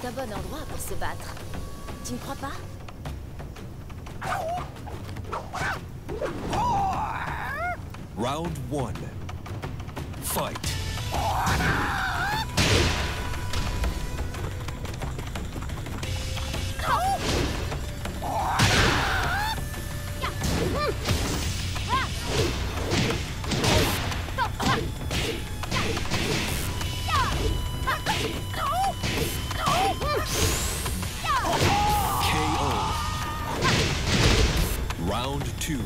C'est un bon endroit pour se battre. Tu ne crois pas? Round one. Fight. Two.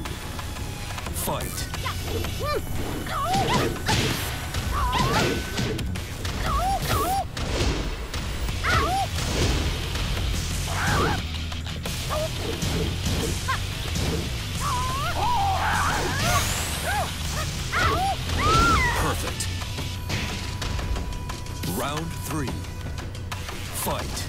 Fight. Perfect. Round three. Fight.